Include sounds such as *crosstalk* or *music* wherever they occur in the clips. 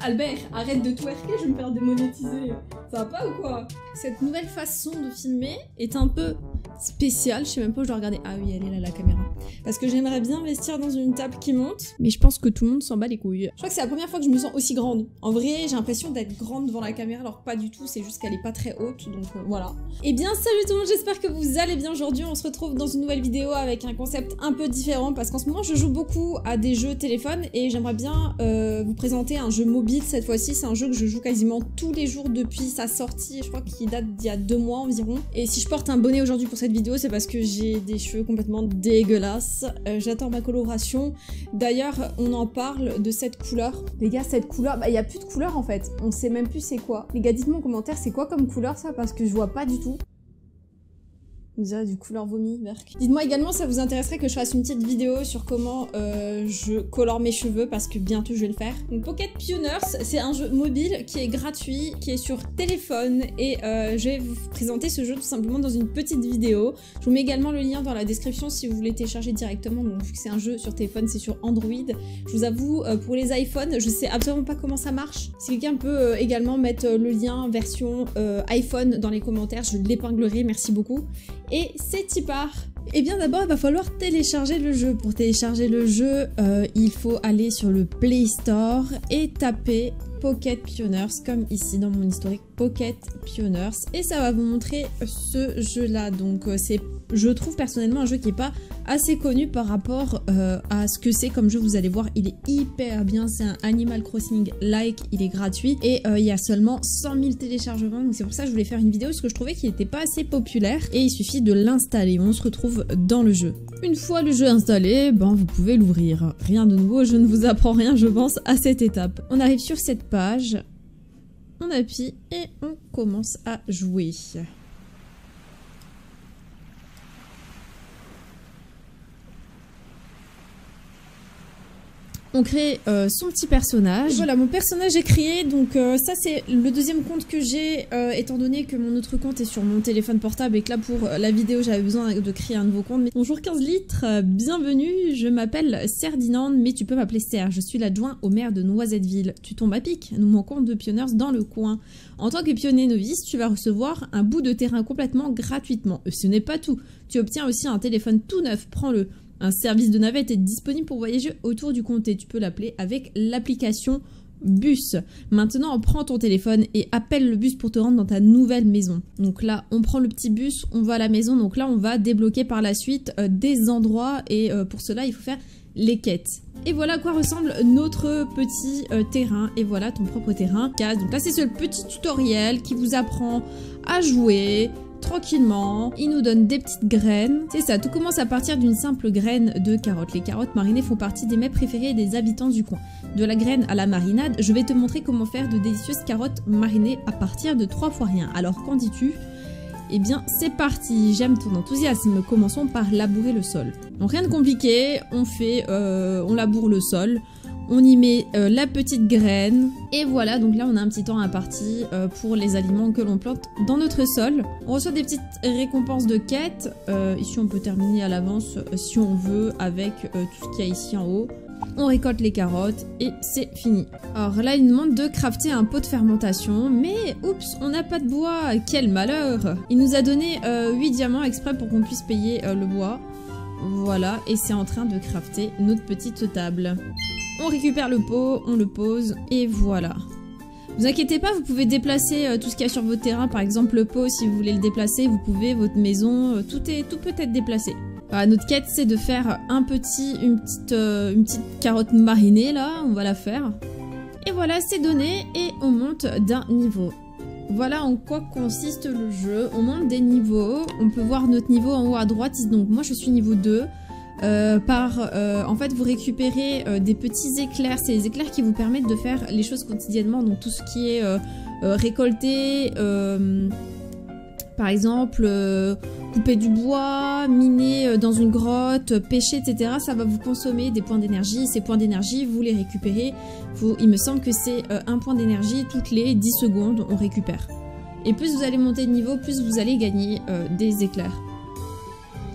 Albert, arrête de twerker, je vais me faire démonétiser. Ça va pas ou quoi? Cette nouvelle façon de filmer est un peu spéciale. Je sais même pas où je dois regarder. Ah oui, elle est là, la caméra. Parce que j'aimerais bien investir dans une table qui monte, mais je pense que tout le monde s'en bat les couilles. Je crois que c'est la première fois que je me sens aussi grande. En vrai, j'ai l'impression d'être grande devant la caméra, alors pas du tout, c'est juste qu'elle est pas très haute, donc euh, voilà. Et bien, salut tout le monde, j'espère que vous allez bien aujourd'hui. On se retrouve dans une nouvelle vidéo avec un concept un peu différent, parce qu'en ce moment, je joue beaucoup à des jeux téléphone, et j'aimerais bien euh, vous présenter un jeu mobile cette fois-ci. C'est un jeu que je joue quasiment tous les jours depuis sa sortie, je crois qu'il date d'il y a deux mois environ. Et si je porte un bonnet aujourd'hui pour cette vidéo, c'est parce que j'ai des cheveux complètement dégueulasses. Euh, j'attends ma coloration. D'ailleurs, on en parle de cette couleur. Les gars, cette couleur, bah il y a plus de couleur en fait. On sait même plus c'est quoi. Les gars, dites-moi en commentaire c'est quoi comme couleur ça? Parce que je vois pas du tout. Du couleur vomi. Dites-moi également, ça vous intéresserait que je fasse une petite vidéo sur comment euh, je colore mes cheveux, parce que bientôt je vais le faire. Donc Pocket Pioners, c'est un jeu mobile qui est gratuit, qui est sur téléphone, et euh, je vais vous présenter ce jeu tout simplement dans une petite vidéo. Je vous mets également le lien dans la description si vous voulez télécharger directement, donc vu que c'est un jeu sur téléphone, c'est sur Android. Je vous avoue, euh, pour les iPhones, je sais absolument pas comment ça marche. Si quelqu'un peut également mettre le lien version iPhone dans les commentaires, je l'épinglerai, merci beaucoup et c'est y part et eh bien d'abord il va falloir télécharger le jeu. Pour télécharger le jeu, euh, il faut aller sur le Play Store et taper Pocket Pioneers comme ici dans mon historique Pocket Pioneers et ça va vous montrer ce jeu là donc euh, c'est je trouve personnellement un jeu qui est pas assez connu par rapport euh, à ce que c'est comme jeu. Vous allez voir il est hyper bien. C'est un Animal Crossing like il est gratuit. Et euh, il y a seulement 100 000 téléchargements. Donc c'est pour ça que je voulais faire une vidéo parce que je trouvais qu'il n'était pas assez populaire. Et il suffit de l'installer. On se retrouve dans le jeu une fois le jeu installé ben vous pouvez l'ouvrir rien de nouveau je ne vous apprends rien je pense à cette étape on arrive sur cette page, on appuie et on commence à jouer. On crée euh, son petit personnage. Voilà, mon personnage est créé, donc euh, ça c'est le deuxième compte que j'ai, euh, étant donné que mon autre compte est sur mon téléphone portable et que là pour la vidéo j'avais besoin de créer un nouveau compte. Bonjour 15 litres, bienvenue, je m'appelle Serdinande, mais tu peux m'appeler Serre, je suis l'adjoint au maire de Noisetteville. Tu tombes à pic, nous manquons de pionniers dans le coin. En tant que pionnier novice, tu vas recevoir un bout de terrain complètement gratuitement. Ce n'est pas tout, tu obtiens aussi un téléphone tout neuf, prends-le. Un service de navette est disponible pour voyager autour du comté. Tu peux l'appeler avec l'application bus. Maintenant, on prend ton téléphone et appelle le bus pour te rendre dans ta nouvelle maison. Donc là, on prend le petit bus, on va à la maison. Donc là, on va débloquer par la suite euh, des endroits et euh, pour cela, il faut faire les quêtes. Et voilà à quoi ressemble notre petit euh, terrain. Et voilà ton propre terrain. Donc là, c'est ce petit tutoriel qui vous apprend à jouer, tranquillement. Il nous donne des petites graines. C'est ça, tout commence à partir d'une simple graine de carottes. Les carottes marinées font partie des mets préférés des habitants du coin. De la graine à la marinade, je vais te montrer comment faire de délicieuses carottes marinées à partir de trois fois rien. Alors qu'en dis-tu? Eh bien, c'est parti, j'aime ton enthousiasme. Commençons par labourer le sol. Donc rien de compliqué, on fait, euh, on laboure le sol on y met euh, la petite graine et voilà donc là on a un petit temps imparti euh, pour les aliments que l'on plante dans notre sol. On reçoit des petites récompenses de quête, euh, ici on peut terminer à l'avance si on veut avec tout ce qu'il y a ici en haut. On récolte les carottes et c'est fini. Alors là il nous demande de crafter un pot de fermentation mais oups on n'a pas de bois, quel malheur Il nous a donné 8 diamants exprès pour qu'on puisse payer le bois. Voilà, et c'est en train de crafter notre petite table. On récupère le pot, on le pose, et voilà. Vous inquiétez pas, vous pouvez déplacer euh, tout ce qu'il y a sur votre terrain, par exemple le pot, si vous voulez le déplacer, vous pouvez, votre maison, euh, tout, est, tout peut être déplacé. notre quête, c'est de faire un petit, une, petite, euh, une petite carotte marinée, là, on va la faire. Et voilà, c'est donné, et on monte d'un niveau. Voilà en quoi consiste le jeu. On monte des niveaux, on peut voir notre niveau en haut à droite, donc moi je suis niveau 2. Euh, par euh, en fait vous récupérez euh, des petits éclairs, c'est les éclairs qui vous permettent de faire les choses quotidiennement, donc tout ce qui est récolter, par exemple couper du bois, miner dans une grotte, pêcher, etc. Ça va vous consommer des points d'énergie, ces points d'énergie vous les récupérez, il me semble que c'est un point d'énergie toutes les 10 secondes on récupère. Et plus vous allez monter de niveau, plus vous allez gagner des éclairs.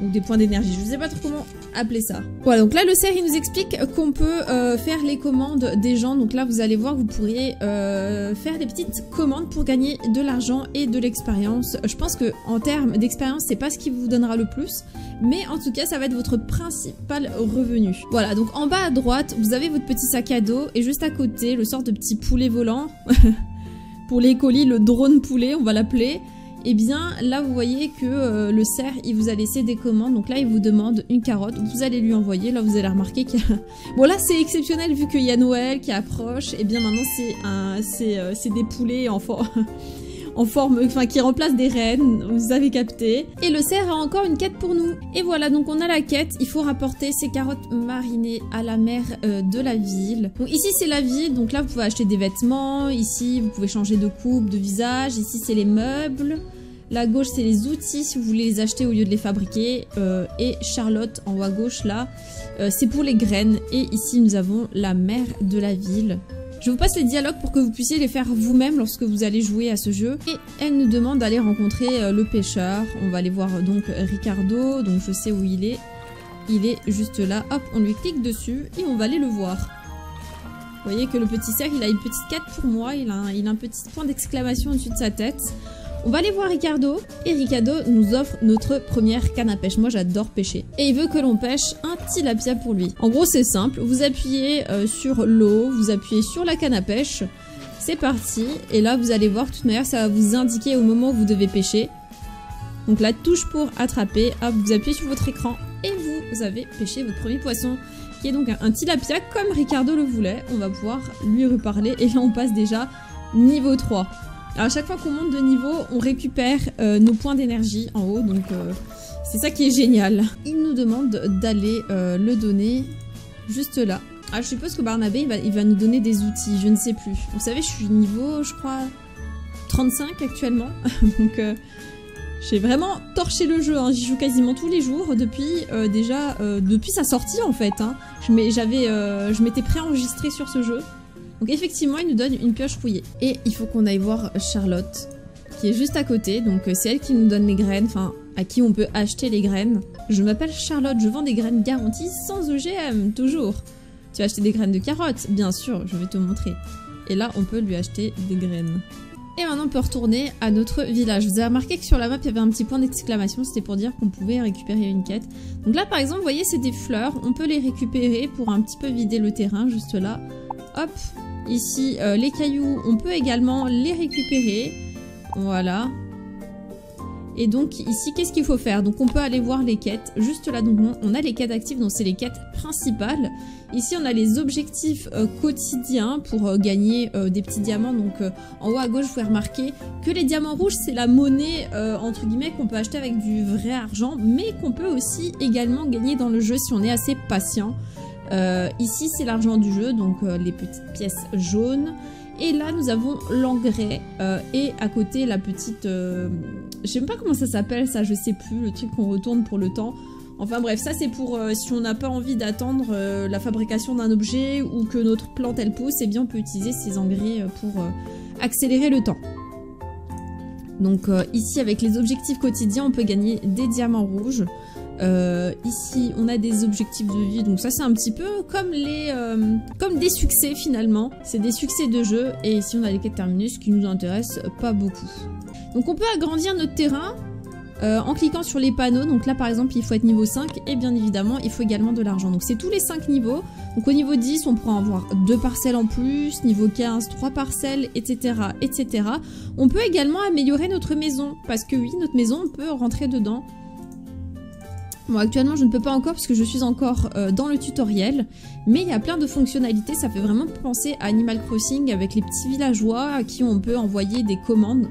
Ou des points d'énergie. Je ne sais pas trop comment appeler ça. Voilà, donc là le cerf il nous explique qu'on peut euh, faire les commandes des gens. Donc là vous allez voir, vous pourriez euh, faire des petites commandes pour gagner de l'argent et de l'expérience. Je pense que en termes d'expérience, c'est pas ce qui vous donnera le plus, mais en tout cas ça va être votre principal revenu. Voilà, donc en bas à droite, vous avez votre petit sac à dos et juste à côté le sort de petit poulet volant. *laughs* pour les colis, le drone poulet, on va l'appeler eh bien là vous voyez que euh, le cerf il vous a laissé des commandes. Donc là il vous demande une carotte. Vous allez lui envoyer. Là vous allez remarquer qu'il y a... *laughs* bon là c'est exceptionnel vu qu'il y a Noël qui approche. Et eh bien maintenant c'est un c'est euh, des poulets en forme *laughs* en forme, enfin qui remplace des rennes, vous avez capté. Et le cerf a encore une quête pour nous. Et voilà, donc on a la quête, il faut rapporter ces carottes marinées à la mer euh, de la ville. Donc ici c'est la ville, donc là vous pouvez acheter des vêtements, ici vous pouvez changer de coupe, de visage, ici c'est les meubles. La gauche, c'est les outils si vous voulez les acheter au lieu de les fabriquer. Euh, et Charlotte, en haut à gauche, là, euh, c'est pour les graines. Et ici, nous avons la mère de la ville. Je vous passe les dialogues pour que vous puissiez les faire vous-même lorsque vous allez jouer à ce jeu. Et elle nous demande d'aller rencontrer euh, le pêcheur. On va aller voir donc Ricardo, donc je sais où il est. Il est juste là. Hop, on lui clique dessus et on va aller le voir. Vous voyez que le petit cerf, il a une petite quête pour moi. Il a un petit point d'exclamation au-dessus de sa tête. On va aller voir Ricardo et Ricardo nous offre notre première canne à pêche. Moi j'adore pêcher. Et il veut que l'on pêche un tilapia pour lui. En gros c'est simple, vous appuyez euh, sur l'eau, vous appuyez sur la canne à pêche. C'est parti. Et là vous allez voir, de toute manière ça va vous indiquer au moment où vous devez pêcher. Donc la touche pour attraper, hop, vous appuyez sur votre écran et vous avez pêché votre premier poisson qui est donc un tilapia comme Ricardo le voulait. On va pouvoir lui reparler et là on passe déjà niveau 3. Alors à chaque fois qu'on monte de niveau, on récupère euh, nos points d'énergie en haut, donc euh, c'est ça qui est génial. Il nous demande d'aller euh, le donner juste là. Ah, je suppose que Barnabé, il va, nous donner des outils, je ne sais plus. Vous savez, je suis niveau, je crois, 35 actuellement, *laughs* donc j'ai vraiment torché le jeu. Hein. J'y joue quasiment tous les jours depuis déjà, depuis sa sortie en fait. Hein. Je m'étais préenregistré sur ce jeu. Donc effectivement, il nous donne une pioche fouillée. Et il faut qu'on aille voir Charlotte, qui est juste à côté. Donc euh, c'est elle qui nous donne les graines, enfin à qui on peut acheter les graines. Je m'appelle Charlotte, je vends des graines garanties sans OGM, toujours. Tu as acheté des graines de carottes Bien sûr, je vais te montrer. Et là, on peut lui acheter des graines. Et maintenant, on peut retourner à notre village. Vous avez remarqué que sur la map, il y avait un petit point d'exclamation. C'était pour dire qu'on pouvait récupérer une quête. Donc là, par exemple, vous voyez, c'est des fleurs. On peut les récupérer pour un petit peu vider le terrain, juste là. Hop, Ici, euh, les cailloux, on peut également les récupérer. Voilà. Et donc ici, qu'est-ce qu'il faut faire? Donc on peut aller voir les quêtes. Juste là, donc on a les quêtes actives, donc c'est les quêtes principales. Ici, on a les objectifs euh, quotidiens pour euh, gagner des petits diamants. Donc en haut à gauche, vous pouvez remarquer que les diamants rouges, c'est la monnaie, entre guillemets, qu'on peut acheter avec du vrai argent, mais qu'on peut aussi également gagner dans le jeu si on est assez patient. Euh, ici, c'est l'argent du jeu, donc euh, les petites pièces jaunes. Et là, nous avons l'engrais euh, et à côté la petite... je sais pas comment ça s'appelle, ça, je sais plus, le truc qu'on retourne pour le temps. Enfin bref, ça c'est pour si on n'a pas envie d'attendre la fabrication d'un objet ou que notre plante elle pousse, et eh bien on peut utiliser ces engrais pour accélérer le temps. Donc ici avec les objectifs quotidiens, on peut gagner des diamants rouges. Euh, ici, on a des objectifs de vie, donc ça c'est un petit peu comme les, euh, comme des succès finalement. C'est des succès de jeu, et ici on a les quêtes terminées, ce qui nous intéresse pas beaucoup. Donc on peut agrandir notre terrain euh, en cliquant sur les panneaux. Donc là par exemple, il faut être niveau 5, et bien évidemment, il faut également de l'argent. Donc c'est tous les 5 niveaux. Donc au niveau 10, on pourra avoir 2 parcelles en plus, niveau 15, 3 parcelles, etc., etc. On peut également améliorer notre maison, parce que oui, notre maison, on peut rentrer dedans. Bon, actuellement, je ne peux pas encore parce que je suis encore euh, dans le tutoriel, mais il y a plein de fonctionnalités. Ça fait vraiment penser à Animal Crossing avec les petits villageois à qui on peut envoyer des commandes.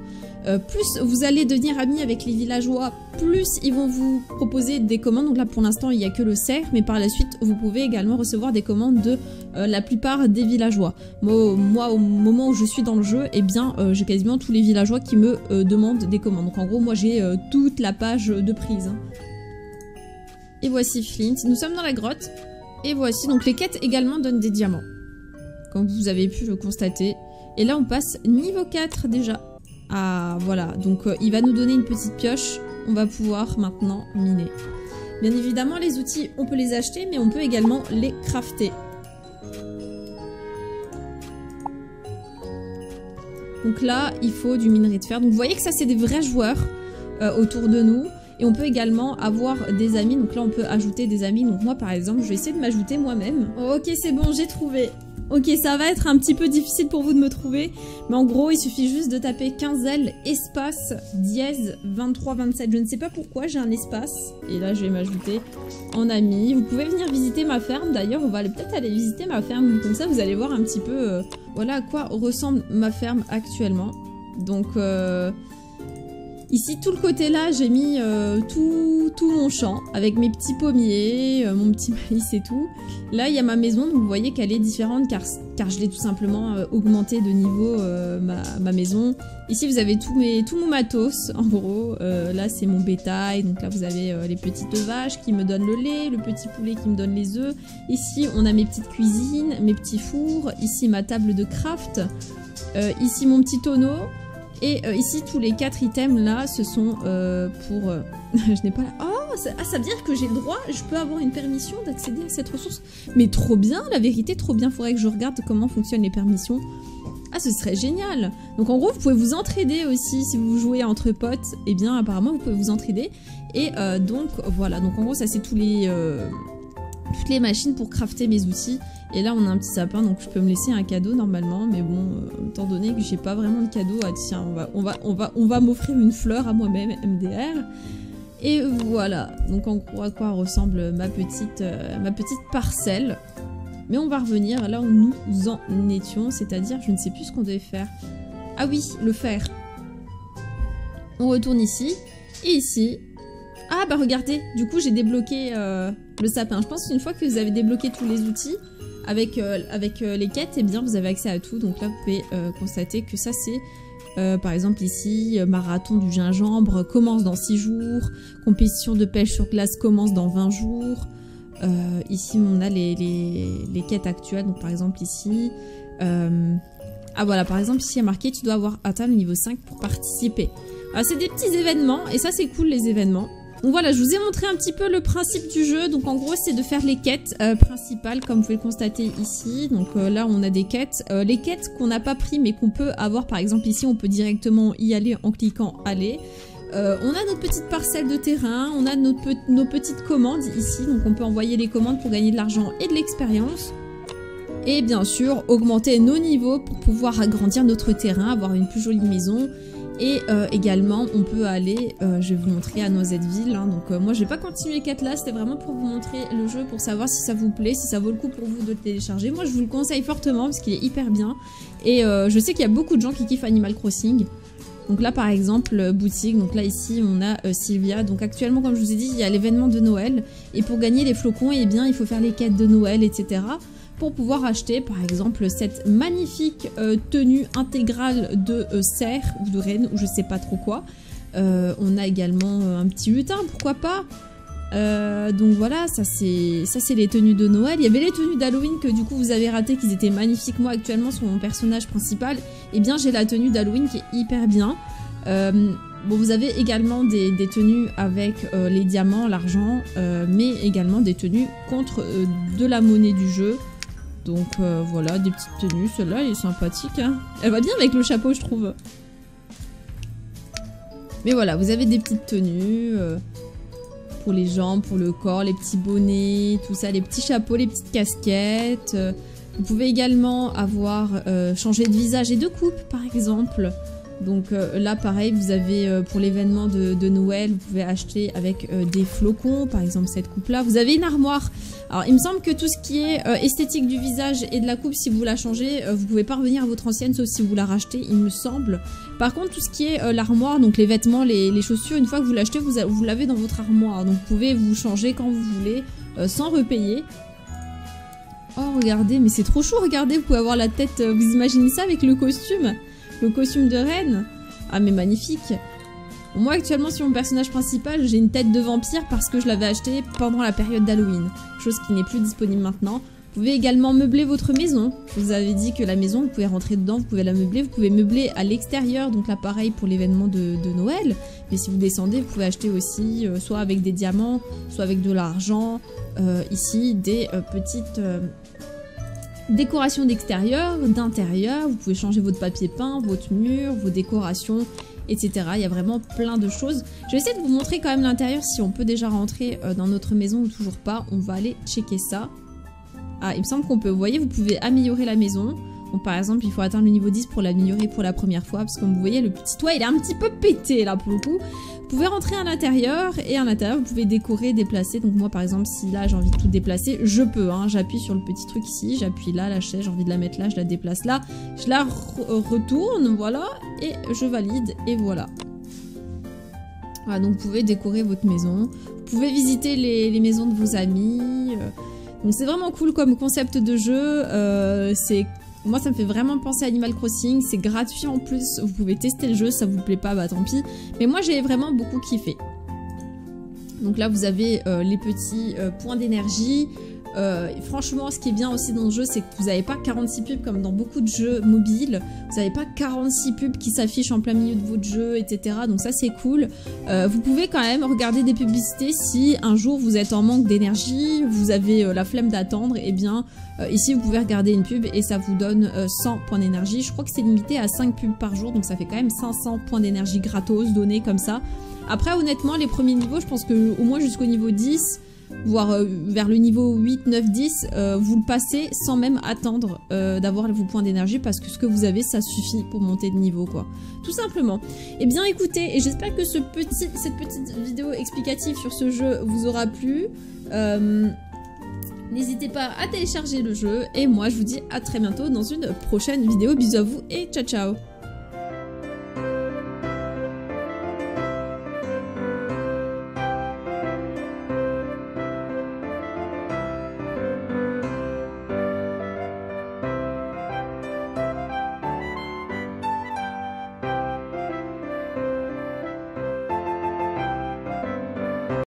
Euh, plus vous allez devenir ami avec les villageois, plus ils vont vous proposer des commandes. Donc là, pour l'instant, il n'y a que le cerf, mais par la suite, vous pouvez également recevoir des commandes de euh, la plupart des villageois. Moi, au moment où je suis dans le jeu, eh bien, j'ai quasiment tous les villageois qui me demandent des commandes. Donc en gros, moi, j'ai toute la page de prise. Hein. Et voici Flint. Nous sommes dans la grotte. Et voici, donc les quêtes également donnent des diamants. Comme vous avez pu le constater. Et là, on passe niveau 4 déjà. Ah, voilà. Donc, euh, il va nous donner une petite pioche. On va pouvoir maintenant miner. Bien évidemment, les outils, on peut les acheter, mais on peut également les crafter. Donc là, il faut du minerai de fer. Donc vous voyez que ça, c'est des vrais joueurs euh, autour de nous. Et on peut également avoir des amis. Donc là, on peut ajouter des amis. Donc moi, par exemple, je vais essayer de m'ajouter moi-même. ok, c'est bon, j'ai trouvé. Ok, ça va être un petit peu difficile pour vous de me trouver, mais en gros, il suffit juste de taper 15L espace dièse 2327. Je ne sais pas pourquoi j'ai un espace. Et là, je vais m'ajouter en ami. Vous pouvez venir visiter ma ferme. D'ailleurs, on va peut-être aller visiter ma ferme. Comme ça, vous allez voir un petit peu euh, voilà à quoi ressemble ma ferme actuellement. Donc, euh, Ici, tout le côté là, j'ai mis euh, tout, mon champ avec mes petits pommiers, euh, mon petit *laughs* maïs et tout. Là, il y a ma maison, donc vous voyez qu'elle est différente car, car je l'ai tout simplement euh, augmenté de niveau ma, maison. Ici, vous avez tout, mes, tout mon matos, *laughs* en gros. là, c'est mon bétail. Donc là, vous avez les petites vaches qui me donnent le lait, le petit poulet qui me donne les œufs. Ici, on a mes petites cuisines, mes petits fours. Ici, ma table de craft. ici, mon petit tonneau. Et euh, ici, tous les quatre items là, ce sont euh, pour... Euh, *laughs* je n'ai pas... Oh, ça, ah, ça veut dire que j'ai le droit, je peux avoir une permission d'accéder à cette ressource. Mais trop bien, la vérité, trop bien. Faudrait que je regarde comment fonctionnent les permissions. Ah, ce serait génial Donc en gros, vous pouvez vous entraider aussi si vous jouez entre potes. Eh bien, apparemment, vous pouvez vous entraider. Et donc, voilà. Donc en gros, ça, c'est tous les toutes les machines pour crafter mes outils. Et là, on a un petit sapin, donc je peux me laisser un cadeau normalement. Mais bon, euh, étant donné que j'ai pas vraiment de cadeau, ah tiens, on va, on va, on va, on va m'offrir une fleur à moi-même, MDR. Et voilà. Donc en gros, à quoi ressemble ma petite, euh, ma petite parcelle. Mais on va revenir là où nous en étions, c'est-à-dire, je ne sais plus ce qu'on devait faire. Ah oui, le fer. On retourne ici. Et ici, ah bah regardez, du coup j'ai débloqué euh, le sapin. Je pense qu'une fois que vous avez débloqué tous les outils, avec, euh, avec euh, les quêtes, eh bien vous avez accès à tout. Donc là vous pouvez constater que ça c'est par exemple ici, marathon du gingembre commence dans 6 jours, compétition de pêche sur glace commence dans 20 jours. ici on a les, les, quêtes actuelles, donc par exemple ici... ah voilà, par exemple ici il y a marqué tu dois avoir atteint le niveau 5 pour participer. c'est des petits événements, et ça c'est cool les événements. Donc voilà, je vous ai montré un petit peu le principe du jeu. Donc en gros, c'est de faire les quêtes euh, principales, comme vous pouvez le constater ici. Donc euh, là, on a des quêtes. Euh, les quêtes qu'on n'a pas pris, mais qu'on peut avoir, par exemple ici, on peut directement y aller en cliquant « Aller ». on a notre petite parcelle de terrain, on a nos petites commandes ici, donc on peut envoyer les commandes pour gagner de l'argent et de l'expérience. Et bien sûr, augmenter nos niveaux pour pouvoir agrandir notre terrain, avoir une plus jolie maison et euh, également, on peut aller, euh, je vais vous montrer à Noisetteville. Hein, donc euh, moi, je vais pas continuer les quêtes là, c'était vraiment pour vous montrer le jeu, pour savoir si ça vous plaît, si ça vaut le coup pour vous de le télécharger. Moi, je vous le conseille fortement parce qu'il est hyper bien. Et je sais qu'il y a beaucoup de gens qui kiffent Animal Crossing. Donc là, par exemple, boutique. Donc là, ici, on a Sylvia. Donc actuellement, comme je vous ai dit, il y a l'événement de Noël. Et pour gagner les flocons, eh bien, il faut faire les quêtes de Noël, etc pour pouvoir acheter par exemple cette magnifique euh, tenue intégrale de euh, cerf ou de reine ou je sais pas trop quoi. Euh, on a également un petit lutin, pourquoi pas donc voilà, ça c'est ça c'est les tenues de Noël. Il y avait les tenues d'Halloween que du coup vous avez raté, qu'ils étaient magnifiques. Moi actuellement sur mon personnage principal, eh bien j'ai la tenue d'Halloween qui est hyper bien. bon, vous avez également des tenues avec les diamants, l'argent, mais également des tenues contre de la monnaie du jeu. Donc euh, voilà, des petites tenues. Celle-là, elle est sympathique. Hein. Elle va bien avec le chapeau, je trouve. Mais voilà, vous avez des petites tenues euh, pour les jambes, pour le corps, les petits bonnets, tout ça, les petits chapeaux, les petites casquettes. Vous pouvez également avoir euh, changé de visage et de coupe, par exemple. Donc euh, là, pareil, vous avez euh, pour l'événement de, Noël, vous pouvez acheter avec euh, des flocons, par exemple cette coupe-là. Vous avez une armoire. Alors, il me semble que tout ce qui est esthétique du visage et de la coupe, si vous la changez, vous pouvez pas revenir à votre ancienne, sauf si vous la rachetez, il me semble. Par contre, tout ce qui est l'armoire, donc les vêtements, les, chaussures, une fois que vous l'achetez, vous, vous l'avez dans votre armoire. Donc vous pouvez vous changer quand vous voulez, sans repayer. Oh, regardez, mais c'est trop chaud, regardez, vous pouvez avoir la tête, vous imaginez ça avec le costume? Le costume de reine Ah mais magnifique Moi actuellement sur mon personnage principal j'ai une tête de vampire parce que je l'avais acheté pendant la période d'Halloween. Chose qui n'est plus disponible maintenant. Vous pouvez également meubler votre maison. Je vous avais dit que la maison, vous pouvez rentrer dedans, vous pouvez la meubler, vous pouvez meubler à l'extérieur, donc là pareil pour l'événement de, Noël. Mais si vous descendez, vous pouvez acheter aussi, euh, soit avec des diamants, soit avec de l'argent, euh, ici des euh, petites décorations d'extérieur, d'intérieur. Vous pouvez changer votre papier peint, votre mur, vos décorations, etc. Il y a vraiment plein de choses. Je vais essayer de vous montrer quand même l'intérieur si on peut déjà rentrer dans notre maison ou toujours pas. On va aller checker ça. Ah, il me semble qu'on peut. Vous voyez, vous pouvez améliorer la maison. Par exemple, il faut atteindre le niveau 10 pour l'améliorer pour la première fois. Parce que comme vous voyez, le petit toit, il est un petit peu pété là pour le coup. Vous pouvez rentrer à l'intérieur et à l'intérieur, vous pouvez décorer, déplacer. Donc moi, par exemple, si là, j'ai envie de tout déplacer, je peux. Hein. J'appuie sur le petit truc ici, j'appuie là, la chaise, j'ai envie de la mettre là, je la déplace là. Je la retourne, voilà, et je valide, et voilà. Voilà, donc vous pouvez décorer votre maison. Vous pouvez visiter les, les maisons de vos amis. Euh, donc c'est vraiment cool comme concept de jeu. Euh, c'est moi, ça me fait vraiment penser à Animal Crossing. C'est gratuit en plus. Vous pouvez tester le jeu. Ça vous plaît pas, bah tant pis. Mais moi, j'ai vraiment beaucoup kiffé. Donc là, vous avez euh, les petits euh, points d'énergie. Euh, franchement, ce qui est bien aussi dans le jeu, c'est que vous n'avez pas 46 pubs comme dans beaucoup de jeux mobiles. Vous n'avez pas 46 pubs qui s'affichent en plein milieu de votre jeu, etc. Donc ça, c'est cool. Euh, vous pouvez quand même regarder des publicités si un jour vous êtes en manque d'énergie, vous avez euh, la flemme d'attendre, et eh bien ici vous pouvez regarder une pub et ça vous donne 100 points d'énergie. Je crois que c'est limité à 5 pubs par jour, donc ça fait quand même 500 points d'énergie gratos donnés comme ça. Après, honnêtement, les premiers niveaux, je pense que au moins jusqu'au niveau 10, voire euh, vers le niveau 8, 9, 10, vous le passez sans même attendre euh, d'avoir vos points d'énergie parce que ce que vous avez, ça suffit pour monter de niveau, quoi. Tout simplement. Eh bien écoutez, et j'espère que ce petit, cette petite vidéo explicative sur ce jeu vous aura plu. Euh, n'hésitez pas à télécharger le jeu et moi je vous dis à très bientôt dans une prochaine vidéo. Bisous à vous et ciao ciao